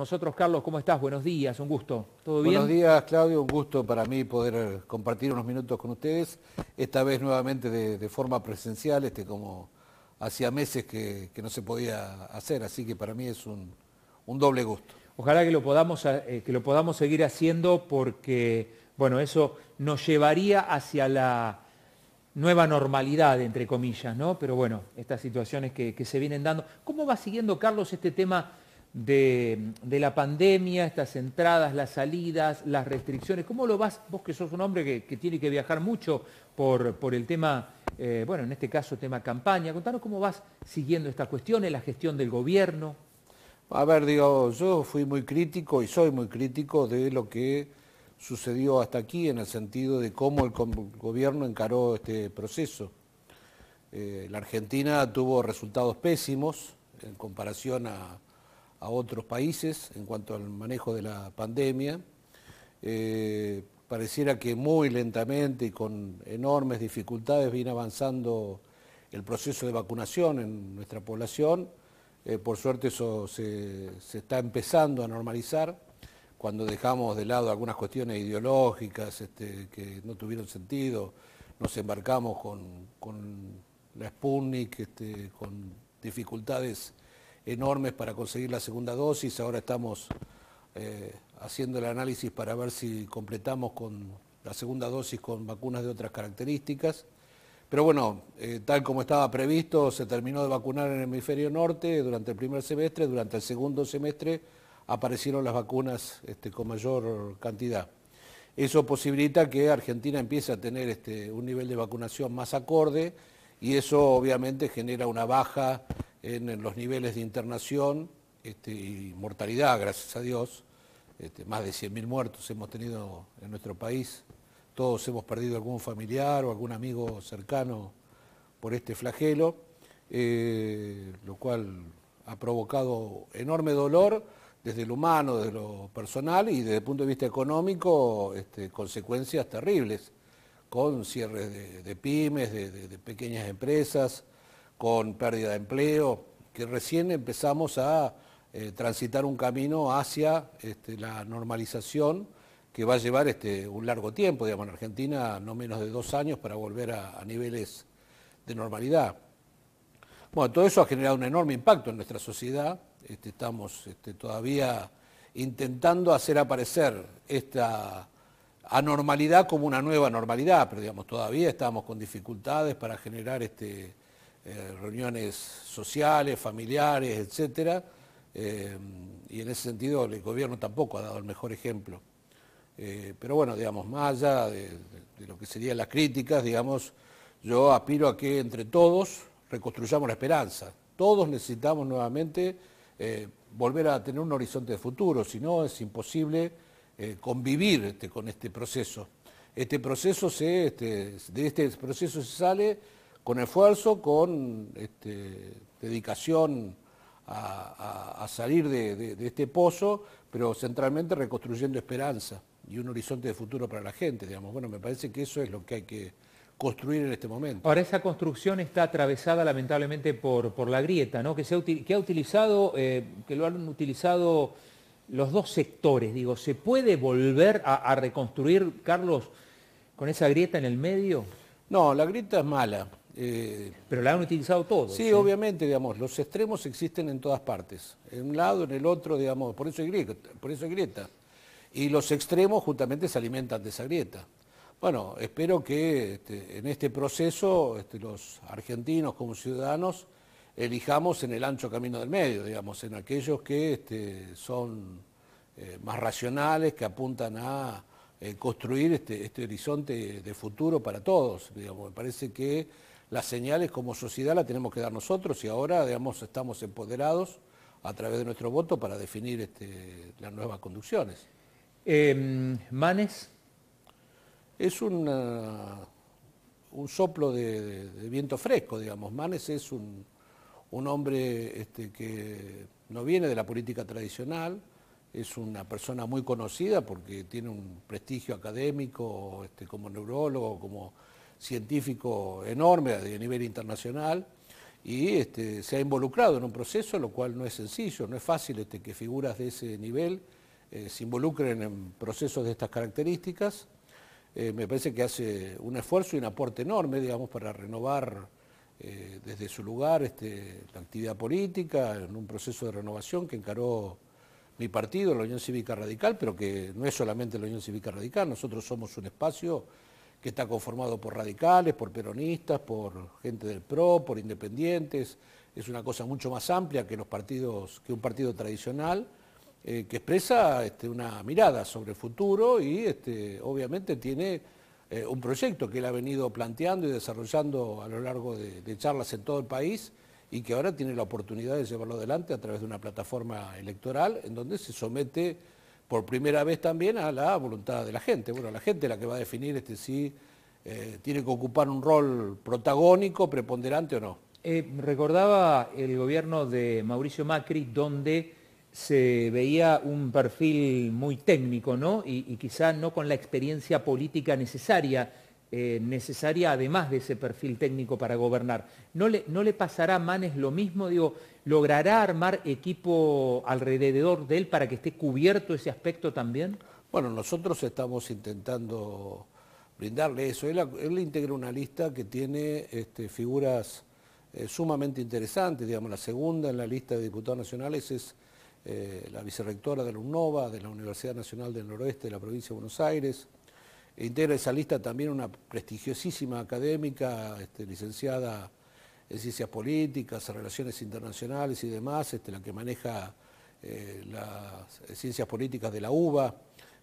Nosotros, Carlos, ¿cómo estás? Buenos días, un gusto. ¿Todo bien? Buenos días, Claudio. Un gusto para mí poder eh, compartir unos minutos con ustedes. Esta vez nuevamente de, forma presencial, este, como hacía meses que, no se podía hacer, así que para mí es un, doble gusto. Ojalá que lo, podamos, eh, que lo podamos seguir haciendo porque, bueno, eso nos llevaría hacia la nueva normalidad, entre comillas, ¿no? Pero bueno, estas situaciones que, que se vienen dando. ¿Cómo va siguiendo, Carlos, este tema? De, la pandemia, estas entradas, las salidas, las restricciones. ¿Cómo lo vas, vos que sos un hombre que, tiene que viajar mucho por, por el tema, eh, bueno, en este caso tema campaña? Contanos cómo vas siguiendo estas cuestiones, la gestión del gobierno. A ver, digo, yo fui muy crítico y soy muy crítico de lo que sucedió hasta aquí en el sentido de cómo el gobierno encaró este proceso. Eh, la Argentina tuvo resultados pésimos en comparación a, a otros países en cuanto al manejo de la pandemia. Eh, pareciera que muy lentamente y con enormes dificultades viene avanzando el proceso de vacunación en nuestra población. Eh, por suerte eso se, está empezando a normalizar. Cuando dejamos de lado algunas cuestiones ideológicas este, que no tuvieron sentido, nos embarcamos con, la Sputnik, este, con dificultades enormes para conseguir la segunda dosis. Ahora estamos eh, haciendo el análisis para ver si completamos con la segunda dosis con vacunas de otras características. Pero bueno, eh, tal como estaba previsto, se terminó de vacunar en el hemisferio norte durante el primer semestre, durante el segundo semestre aparecieron las vacunas este, con mayor cantidad. Eso posibilita que Argentina empiece a tener este, un nivel de vacunación más acorde y eso obviamente genera una baja en los niveles de internación este, y mortalidad, gracias a Dios. Este, más de 100.000 muertos hemos tenido en nuestro país. Todos hemos perdido algún familiar o algún amigo cercano por este flagelo, eh, lo cual ha provocado enorme dolor desde lo humano, desde lo personal y desde el punto de vista económico, este, consecuencias terribles, con cierres de, pymes, de pequeñas empresas, con pérdida de empleo, que recién empezamos a eh, transitar un camino hacia este, la normalización que va a llevar este, un largo tiempo, digamos, en Argentina no menos de dos años para volver a, niveles de normalidad. Bueno, todo eso ha generado un enorme impacto en nuestra sociedad. Este, estamos todavía intentando hacer aparecer esta anormalidad como una nueva normalidad, pero digamos, todavía estamos con dificultades para generar este, eh, reuniones sociales, familiares, etcétera, eh, y en ese sentido el gobierno tampoco ha dado el mejor ejemplo. Eh, pero bueno, digamos, más allá de, lo que serían las críticas, digamos, yo aspiro a que entre todos reconstruyamos la esperanza. Todos necesitamos nuevamente volver a tener un horizonte de futuro, si no es imposible convivir este, con este proceso. Este proceso se, este, de este proceso se sale con esfuerzo, con este, dedicación a, salir de, este pozo, pero centralmente reconstruyendo esperanza y un horizonte de futuro para la gente. Digamos. Bueno, me parece que eso es lo que hay que construir en este momento. Ahora, esa construcción está atravesada lamentablemente por, por la grieta, ¿no? que, se ha, que, ha utilizado, eh, que lo han utilizado los dos sectores. Digo, ¿se puede volver a, a reconstruir, Carlos, con esa grieta en el medio? No, la grieta es mala. Eh, Pero la han utilizado todos. Sí, obviamente, digamos, los extremos existen en todas partes. En un lado, en el otro, digamos, por eso hay grieta. Por eso hay grieta. Y los extremos justamente se alimentan de esa grieta. Bueno, espero que este, en este proceso este, los argentinos como ciudadanos elijamos en el ancho camino del medio, digamos, en aquellos que este, son eh, más racionales, que apuntan a eh, construir este, este, horizonte de futuro para todos. Digamos. Me parece que las señales como sociedad las tenemos que dar nosotros y ahora digamos, estamos empoderados a través de nuestro voto para definir este, las nuevas conducciones. Em, ¿Manes? Es un soplo de, viento fresco, digamos. Manes es un, hombre este, que no viene de la política tradicional, es una persona muy conocida porque tiene un prestigio académico como neurólogo, como científico enorme a nivel internacional y este, se ha involucrado en un proceso, lo cual no es sencillo, no es fácil este, que figuras de ese nivel eh, se involucren en procesos de estas características. Eh, me parece que hace un esfuerzo y un aporte enorme, digamos, para renovar eh, desde su lugar este, la actividad política, en un proceso de renovación que encaró mi partido, la Unión Cívica Radical, pero que no es solamente la Unión Cívica Radical, nosotros somos un espacio que está conformado por radicales, por peronistas, por gente del PRO, por independientes, es una cosa mucho más amplia que los partidos, que un partido tradicional, eh, que expresa este, una mirada sobre el futuro y este, obviamente tiene eh, un proyecto que él ha venido planteando y desarrollando a lo largo de, charlas en todo el país y que ahora tiene la oportunidad de llevarlo adelante a través de una plataforma electoral en donde se somete por primera vez también a la voluntad de la gente. Bueno, la gente la que va a definir este, si eh, tiene que ocupar un rol protagónico, preponderante o no. recordaba el gobierno de Mauricio Macri donde se veía un perfil muy técnico, ¿no? Y, quizá no con la experiencia política necesaria, eh, necesaria además de ese perfil técnico para gobernar. ¿No le, ¿No le pasará a Manes lo mismo? Digo, ¿logrará armar equipo alrededor de él para que esté cubierto ese aspecto también? Bueno, nosotros estamos intentando brindarle eso. Él, él integra una lista que tiene este, figuras eh, sumamente interesantes, digamos, la segunda en la lista de diputados nacionales es eh, la vicerrectora de la UNOVA, de la Universidad Nacional del Noroeste de la provincia de Buenos Aires. Integra esa lista también una prestigiosísima académica, este, licenciada en Ciencias Políticas, Relaciones Internacionales y demás, este, la que maneja eh, las Ciencias Políticas de la UBA,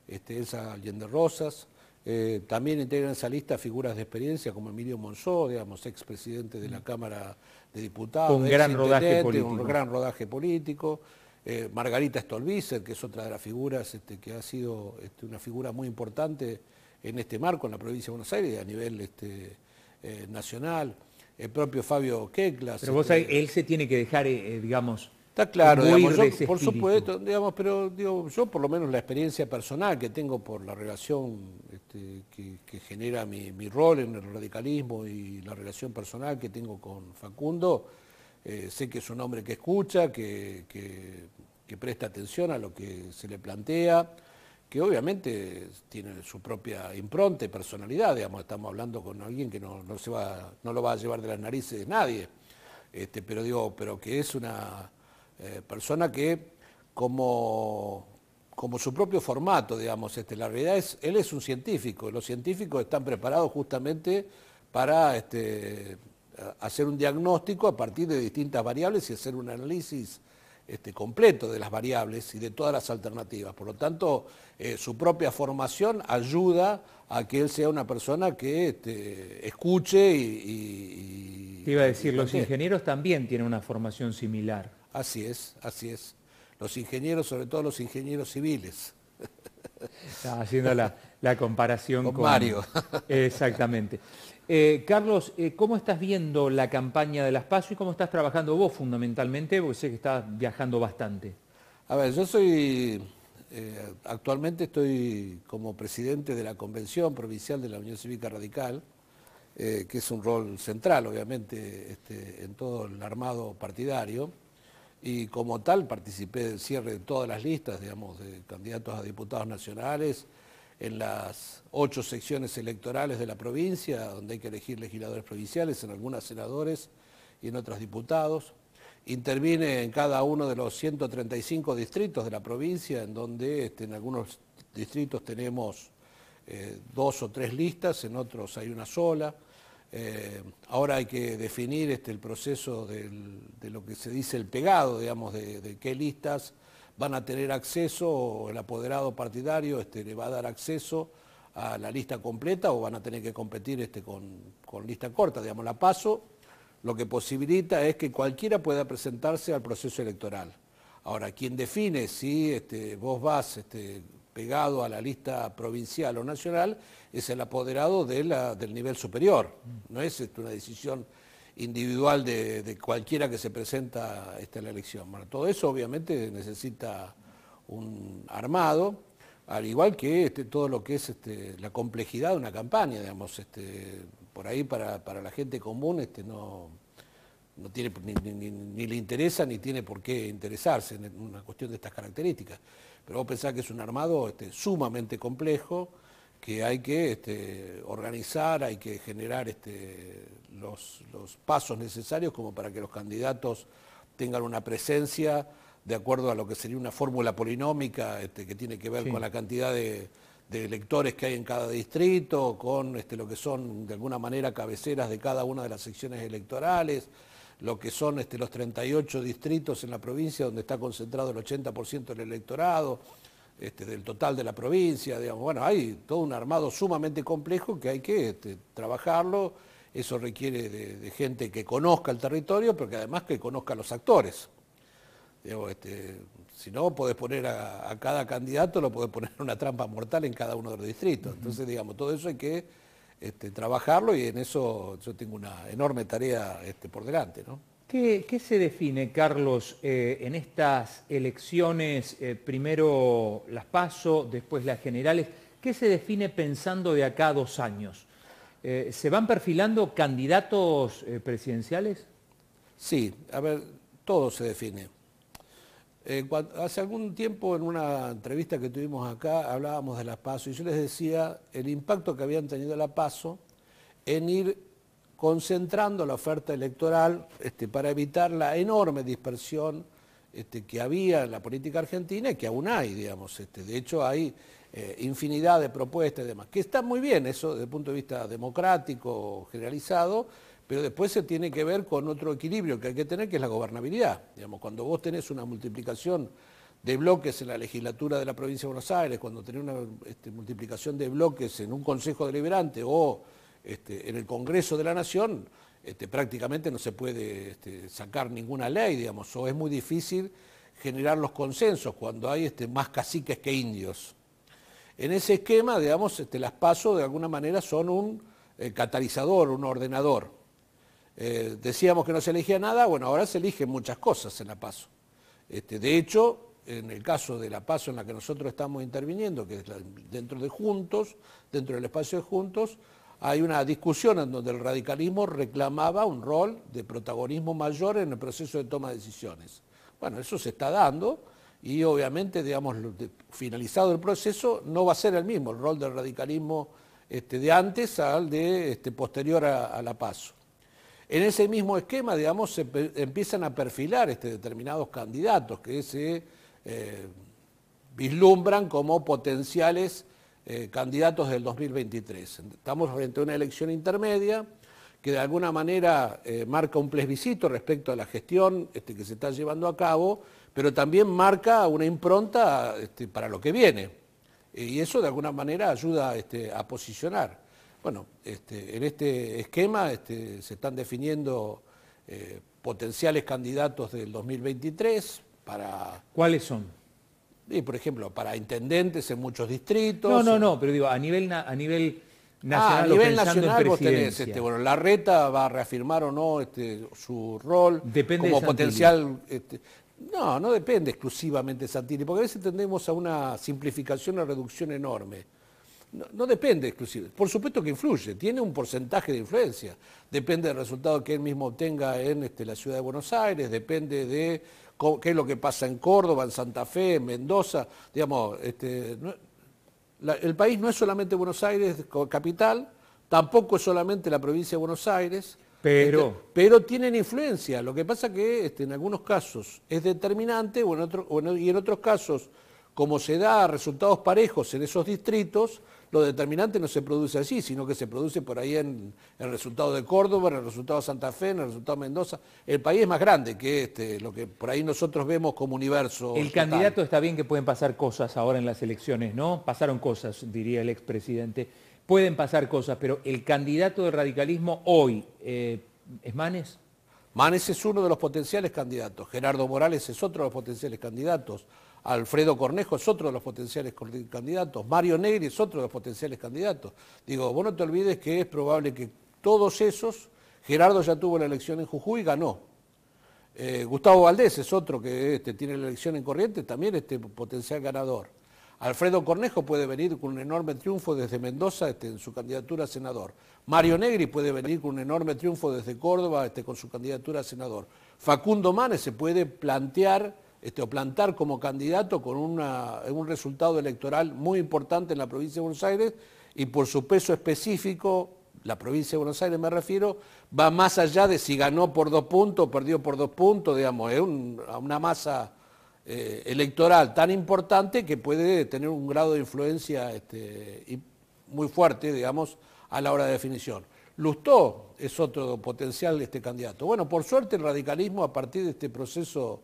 este, Elsa Allende Rosas. Eh, también integra en esa lista figuras de experiencia como Emilio Monzó, digamos, expresidente de la Cámara de Diputados. Un gran rodaje político. Un gran rodaje político. Eh, Margarita Stolbizer, que es otra de las figuras este, que ha sido este, una figura muy importante en este marco en la provincia de Buenos Aires a nivel este, eh, nacional. El propio Fabio Keklas. Pero vos sabés, él se tiene que dejar, eh, digamos, Está claro, por supuesto, digamos, pero digo, yo por lo menos la experiencia personal que tengo por la relación que, genera mi, rol en el radicalismo y la relación personal que tengo con Facundo, sé que es un hombre que escucha, que, que presta atención a lo que se le plantea, que obviamente tiene su propia impronta y personalidad, digamos, estamos hablando con alguien que no, se va, no lo va a llevar de las narices nadie, este, pero digo, pero que es una eh, persona que como, como su propio formato, digamos, este, la realidad es, él es un científico, los científicos están preparados justamente para este, hacer un diagnóstico a partir de distintas variables y hacer un análisis este, completo de las variables y de todas las alternativas. Por lo tanto, eh, su propia formación ayuda a que él sea una persona que este, escuche y, Te iba a decir, los ingenieros también tienen una formación similar. Así es, así es. Los ingenieros, sobre todo los ingenieros civiles. haciendo la, comparación con Mario. Exactamente. Eh, Carlos, eh, ¿cómo estás viendo la campaña de las PASO y cómo estás trabajando vos fundamentalmente? Porque sé que estás viajando bastante. A ver, yo soy, eh, actualmente estoy como presidente de la Convención Provincial de la Unión Cívica Radical, que es un rol central, obviamente, este, en todo el armado partidario, y como tal participé del cierre de todas las listas, digamos, de candidatos a diputados nacionales, en las ocho secciones electorales de la provincia, donde hay que elegir legisladores provinciales, en algunas senadores y en otros diputados. Intervine en cada uno de los 135 distritos de la provincia, en donde este, en algunos distritos tenemos eh, dos o tres listas, en otros hay una sola. Eh, ahora hay que definir este, el proceso de lo que se dice el pegado, digamos, de qué listas van a tener acceso, el apoderado partidario este, le va a dar acceso a la lista completa o van a tener que competir este, con, lista corta, digamos, la paso, lo que posibilita es que cualquiera pueda presentarse al proceso electoral. Ahora, quien define si este, vos vas este, pegado a la lista provincial o nacional es el apoderado del nivel superior, no es este, una decisión individual de, cualquiera que se presenta este, a la elección. Bueno, todo eso obviamente necesita un armado, al igual que este, todo lo que es este, la complejidad de una campaña, digamos, por ahí para, la gente común no, no tiene, ni, le interesa ni tiene por qué interesarse en una cuestión de estas características. Pero vos pensás que es un armado sumamente complejo, que hay que este, organizar, hay que generar este, los, pasos necesarios como para que los candidatos tengan una presencia de acuerdo a lo que sería una fórmula polinómica este, que tiene que ver con la cantidad de, electores que hay en cada distrito, con lo que son de alguna manera cabeceras de cada una de las secciones electorales, lo que son los 38 distritos en la provincia donde está concentrado el 80% del electorado, este, del total de la provincia, digamos, bueno, hay todo un armado sumamente complejo que hay que este, trabajarlo, eso requiere de, gente que conozca el territorio, pero que además que conozca a los actores. Este, si no, podés poner a, cada candidato, lo podés poner una trampa mortal en cada uno de los distritos. Entonces, digamos, todo eso hay que trabajarlo y en eso yo tengo una enorme tarea por delante. ¿no? ¿Qué, se define, Carlos, eh, en estas elecciones, eh, primero las PASO, después las generales? ¿Qué se define pensando de acá a dos años? Eh, ¿Se van perfilando candidatos presidenciales? Sí, a ver, todo se define. hace algún tiempo en una entrevista que tuvimos acá hablábamos de las PASO y yo les decía el impacto que habían tenido la PASO en ir concentrando la oferta electoral este, para evitar la enorme dispersión este, que había en la política argentina y que aún hay, digamos. Este, de hecho, hay eh, infinidad de propuestas y demás, que está muy bien eso desde el punto de vista democrático, generalizado, pero después se tiene que ver con otro equilibrio que hay que tener, que es la gobernabilidad. Digamos, cuando vos tenés una multiplicación de bloques en la legislatura de la provincia de Buenos Aires, cuando tenés una multiplicación de bloques en un consejo deliberante o este, en el Congreso de la Nación este, prácticamente no se puede este, sacar ninguna ley, digamos, o es muy difícil generar los consensos cuando hay más caciques que indios. En ese esquema, digamos, las PASO de alguna manera son un eh, catalizador, un ordenador. Eh, decíamos que no se elegía nada, bueno, ahora se eligen muchas cosas en la PASO. de hecho, en el caso de la PASO en la que nosotros estamos interviniendo, que es dentro de Juntos, dentro del espacio de Juntos, hay una discusión en donde el radicalismo reclamaba un rol de protagonismo mayor en el proceso de toma de decisiones. Bueno, eso se está dando y obviamente, digamos, finalizado el proceso, no va a ser el mismo el rol del radicalismo este, de antes al de este, posterior a, la paso. En ese mismo esquema, digamos, se empiezan a perfilar este, determinados candidatos que se eh, vislumbran como potenciales eh, candidatos del 2023. Estamos frente a una elección intermedia que de alguna manera eh, marca un plebiscito respecto a la gestión este, que se está llevando a cabo, pero también marca una impronta este, para lo que viene. y eso de alguna manera ayuda este, a posicionar. Bueno, en este esquema se están definiendo eh, potenciales candidatos del 2023 para... ¿Cuáles son? Y, por ejemplo, para intendentes en muchos distritos. No, no, no, pero digo, a nivel, a nivel nacional. Ah, a nivel nacional vos tenés, este, bueno, la reta va a reafirmar o no este, su rol como potencial. Este, no, no depende exclusivamente de Santini, porque a veces tendemos a una simplificación, una reducción enorme. No, depende exclusivamente. Por supuesto que influye, tiene un porcentaje de influencia. Depende del resultado que él mismo obtenga en este, la ciudad de Buenos Aires, depende de qué es lo que pasa en Córdoba, en Santa Fe, en Mendoza. Digamos, este, el país no es solamente Buenos Aires capital, tampoco es solamente la provincia de Buenos Aires, pero, este, pero tienen influencia. Lo que pasa que este, en algunos casos es determinante o en y en otros casos, como se da resultados parejos en esos distritos, lo determinante no se produce allí, sino que se produce por ahí en, el resultado de Córdoba, en el resultado de Santa Fe, en el resultado de Mendoza. El país es más grande que este, lo que por ahí nosotros vemos como universo. El candidato está bien que pueden pasar cosas ahora en las elecciones, ¿no? Pasaron cosas, diría el expresidente. Pueden pasar cosas, pero el candidato del radicalismo hoy, eh, ¿es Manes? Manes es uno de los potenciales candidatos, Gerardo Morales es otro de los potenciales candidatos. Alfredo Cornejo es otro de los potenciales candidatos, Mario Negri es otro de los potenciales candidatos. Digo, vos no te olvides que es probable que todos esos, Gerardo ya tuvo la elección en Jujuy y ganó. Eh, Gustavo Valdés es otro que este, tiene la elección en Corrientes, también este potencial ganador. Alfredo Cornejo puede venir con un enorme triunfo desde Mendoza este, en su candidatura a senador. Mario Negri puede venir con un enorme triunfo desde Córdoba este, con su candidatura a senador. Facundo Manes se puede plantear este, o plantar como candidato con un resultado electoral muy importante en la provincia de Buenos Aires y por su peso específico, la provincia de Buenos Aires me refiero, va más allá de si ganó por dos puntos o perdió por dos puntos, digamos, es una masa eh, electoral tan importante que puede tener un grado de influencia este, muy fuerte, digamos, a la hora de definición. Lustó es otro potencial de este candidato. Bueno, por suerte el radicalismo a partir de este proceso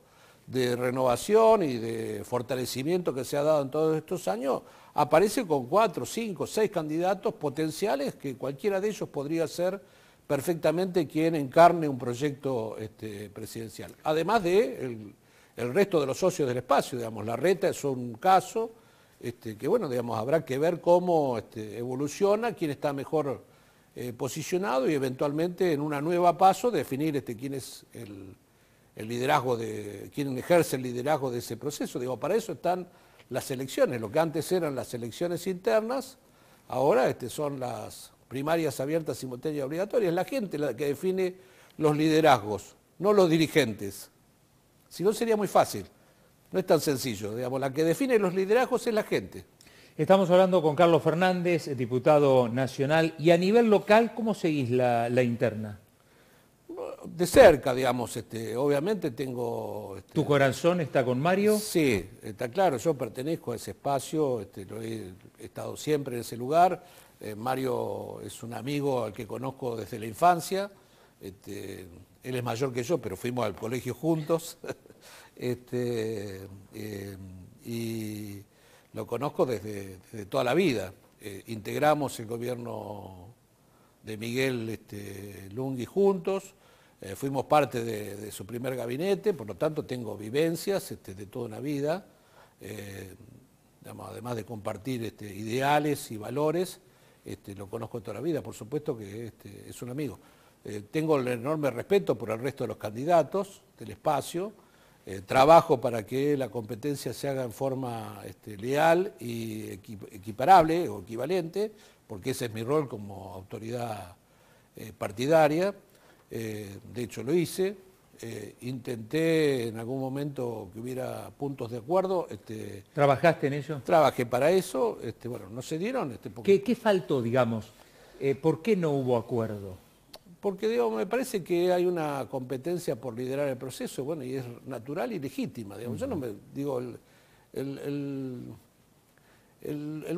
de renovación y de fortalecimiento que se ha dado en todos estos años, aparece con cuatro, cinco, seis candidatos potenciales que cualquiera de ellos podría ser perfectamente quien encarne un proyecto este, presidencial. Además de el resto de los socios del espacio, digamos, la reta es un caso este, que, bueno, digamos, habrá que ver cómo este, evoluciona, quién está mejor eh, posicionado y eventualmente en una nueva paso definir quién es el, liderazgo de, quién ejerce el liderazgo de ese proceso. Digo, para eso están las elecciones, lo que antes eran las elecciones internas, ahora este, son las primarias abiertas, simultáneas y obligatorias, la gente la que define los liderazgos, no los dirigentes. Si no sería muy fácil. No es tan sencillo. Digamos, la que define los liderazgos es la gente. Estamos hablando con Carlos Fernández, diputado nacional. Y a nivel local, ¿cómo seguís la, interna? De cerca, digamos, este, obviamente tengo... Este, ¿Tu corazón está con Mario? Sí, está claro, yo pertenezco a ese espacio, este, he, estado siempre en ese lugar. Eh, Mario es un amigo al que conozco desde la infancia. Este, él es mayor que yo, pero fuimos al colegio juntos. este, eh, y lo conozco desde, toda la vida. Eh, integramos el gobierno de Miguel este, Lungui juntos, eh, fuimos parte de, su primer gabinete, por lo tanto tengo vivencias este, de toda una vida, además de compartir este, ideales y valores, este, lo conozco toda la vida, por supuesto que es un amigo. Eh, tengo el enorme respeto por el resto de los candidatos del espacio, eh, trabajo para que la competencia se haga en forma leal y equiparable o equivalente, porque ese es mi rol como autoridad eh, de hecho lo hice. intenté en algún momento que hubiera puntos de acuerdo. Este, ¿Trabajaste en ello? Trabajé para eso. Este, bueno, no se dieron. Este, ¿Qué, ¿Qué, faltó, digamos? ¿Por qué no hubo acuerdo? porque digo, me parece que hay una competencia por liderar el proceso, bueno, y es natural y legítima. Digamos. Yo no me digo, el,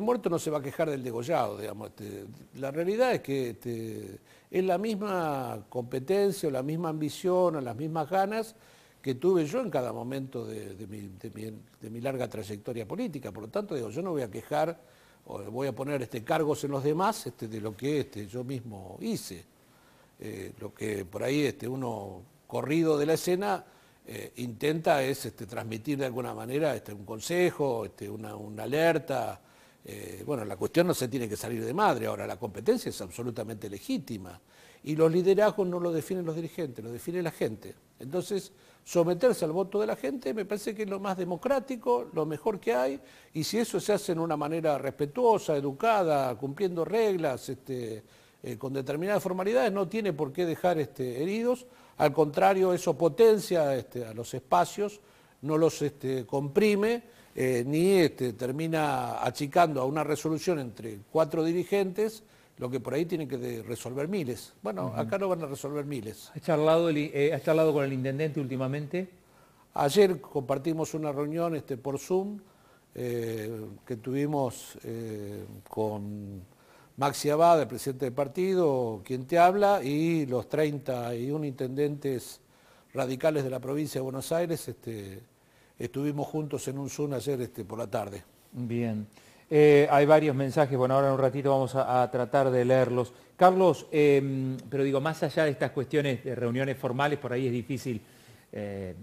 muerto no se va a quejar del degollado, digamos. Este, la realidad es que este, es la misma competencia, o la misma ambición, o las mismas ganas que tuve yo en cada momento de, mi, larga trayectoria política. Por lo tanto, digo, yo no voy a quejar o voy a poner este, cargos en los demás este, de lo que este, yo mismo hice. Eh, lo que por ahí este, uno corrido de la escena eh, intenta es este, transmitir de alguna manera este, un consejo, este, una, alerta. Eh, bueno, la cuestión no se tiene que salir de madre, ahora la competencia es absolutamente legítima y los liderazgos no lo definen los dirigentes, lo define la gente. Entonces, someterse al voto de la gente me parece que es lo más democrático, lo mejor que hay, y si eso se hace de una manera respetuosa, educada, cumpliendo reglas, este, eh, con determinadas formalidades, no tiene por qué dejar heridos, al contrario, eso potencia este, a los espacios, no los este, comprime, eh, ni termina achicando a una resolución entre cuatro dirigentes, lo que por ahí tiene que resolver miles. Bueno, acá no van a resolver miles. ¿Has charlado, eh, charlado con el intendente últimamente? Ayer compartimos una reunión este, por Zoom que tuvimos con Maxi Abad, el presidente del partido, quien te habla, y los 31 intendentes radicales de la provincia de Buenos Aires, este, estuvimos juntos en un Zoom ayer este, por la tarde. Bien. Eh, hay varios mensajes, bueno, ahora en un ratito vamos a, tratar de leerlos. Carlos, em, pero digo, más allá de estas cuestiones de reuniones formales, por ahí es difícil, eh,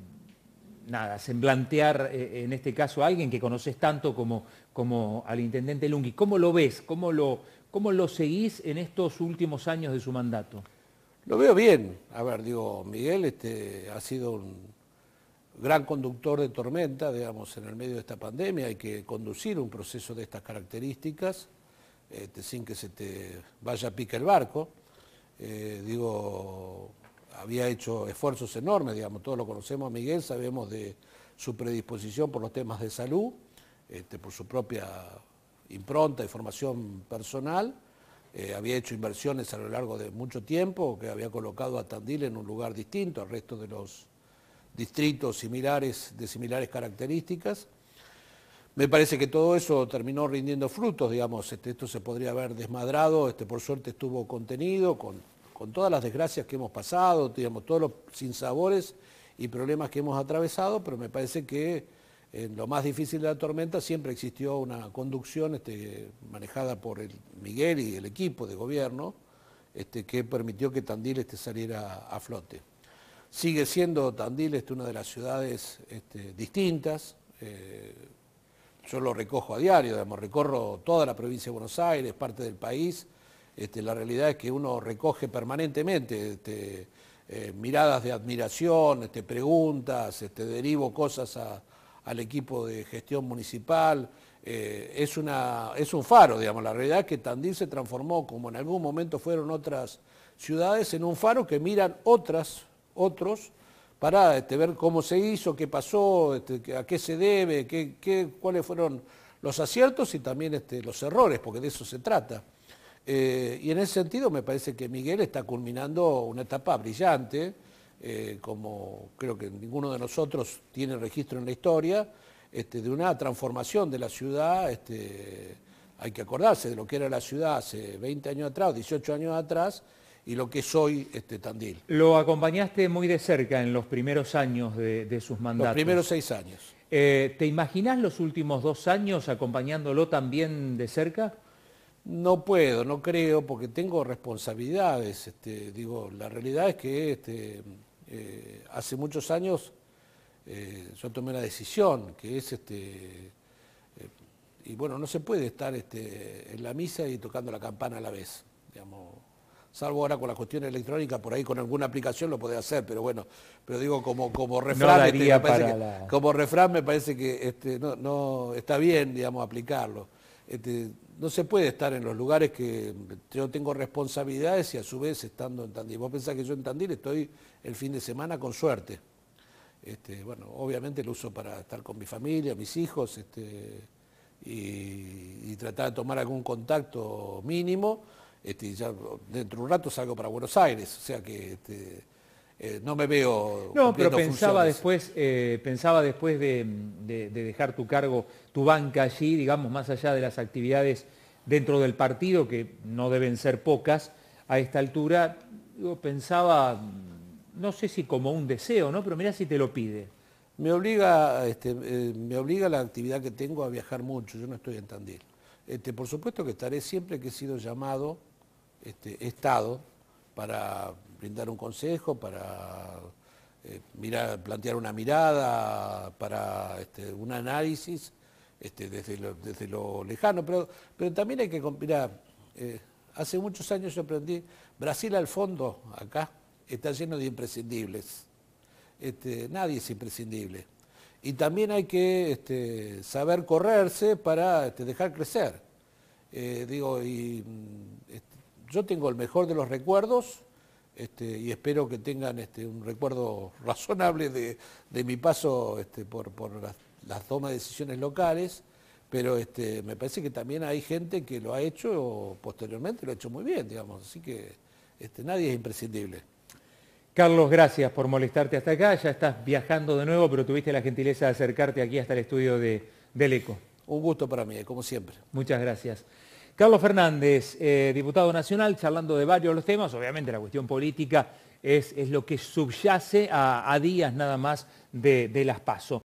nada, semblantear eh, en este caso a alguien que conoces tanto como, como al intendente Lungui. ¿Cómo lo ves? ¿Cómo lo, ¿Cómo lo seguís en estos últimos años de su mandato? Lo veo bien. A ver, digo, Miguel este, ha sido un, gran conductor de tormenta, digamos, en el medio de esta pandemia, hay que conducir un proceso de estas características este, sin que se te vaya a pique el barco. Eh, digo, había hecho esfuerzos enormes, digamos, todos lo conocemos a Miguel, sabemos de su predisposición por los temas de salud, este, por su propia impronta y formación personal. Eh, había hecho inversiones a lo largo de mucho tiempo, que había colocado a Tandil en un lugar distinto al resto de los distritos similares, de similares características. Me parece que todo eso terminó rindiendo frutos, digamos, este, esto se podría haber desmadrado, este, por suerte estuvo contenido con, todas las desgracias que hemos pasado, digamos, todos los sinsabores y problemas que hemos atravesado, pero me parece que en lo más difícil de la tormenta siempre existió una conducción este, manejada por el Miguel y el equipo de gobierno este, que permitió que Tandil este, saliera a flote. Sigue siendo Tandil este, una de las ciudades distintas. Eh, yo lo recojo a diario, digamos, recorro toda la provincia de Buenos Aires, parte del país. La realidad es que uno recoge permanentemente eh, miradas de admiración, preguntas, derivo cosas al equipo de gestión municipal. Eh, es, una, es un faro, digamos, la realidad es que Tandil se transformó, como en algún momento fueron otras ciudades, en un faro que miran otras otros para este, ver cómo se hizo, qué pasó, este, a qué se debe, qué, cuáles fueron los aciertos y también este, los errores, porque de eso se trata. Eh, y en ese sentido me parece que Miguel está culminando una etapa brillante, eh, como creo que ninguno de nosotros tiene registro en la historia, de una transformación de la ciudad, hay que acordarse de lo que era la ciudad hace 20 años atrás, 18 años atrás, y lo que soy este, Tandil. Lo acompañaste muy de cerca en los primeros años de, sus mandatos. Los primeros seis años. Eh, ¿Te imaginás los últimos dos años acompañándolo también de cerca? No puedo, no creo, porque tengo responsabilidades. Este, digo, la realidad es que este, eh, hace muchos años eh, yo tomé una decisión, que es, este, y bueno, no se puede estar este, en la misa y tocando la campana a la vez. Digamos, salvo ahora con la cuestión electrónica, por ahí con alguna aplicación lo puede hacer, pero bueno, pero digo como, como refrán, este, me parece que, como refrán me parece que este, no, está bien, digamos, aplicarlo. Este, no se puede estar en los lugares que yo tengo responsabilidades y a su vez estando en Tandil. Vos pensás que yo en Tandil estoy el fin de semana con suerte. Este, bueno, obviamente lo uso para estar con mi familia, mis hijos, este, y, tratar de tomar algún contacto mínimo este, ya dentro de un rato salgo para Buenos Aires, o sea que este, eh, no me veo. No, pero pensaba después, eh, pensaba después de, dejar tu cargo, tu banca allí, digamos, más allá de las actividades dentro del partido, que no deben ser pocas a esta altura, yo pensaba, no sé si como un deseo, ¿no? Pero mira si te lo pide. Me obliga, este, eh, me obliga la actividad que tengo a viajar mucho, yo no estoy en Tandil. Este, por supuesto que estaré siempre que he sido llamado este, Estado para brindar un consejo, para eh, mirar, plantear una mirada, para este, un análisis este, desde, lo, lejano. Pero, también hay que, mirar, eh, hace muchos años yo aprendí, Brasil al fondo, acá, está lleno de imprescindibles. Este, nadie es imprescindible. Y también hay que saber correrse para dejar crecer. Eh, digo, y yo tengo el mejor de los recuerdos este, y espero que tengan este, un recuerdo razonable de, mi paso este, por, las, tomas de decisiones locales, pero me parece que también hay gente que lo ha hecho posteriormente, lo ha hecho muy bien, digamos, así que nadie es imprescindible. Carlos, gracias por molestarte hasta acá, ya estás viajando de nuevo, pero tuviste la gentileza de acercarte aquí hasta el estudio de, del ECO. Un gusto para mí, como siempre. Muchas gracias. Carlos Fernández, eh, diputado nacional, charlando de varios de los temas, obviamente la cuestión política es, lo que subyace a, días nada más de, de las PASO.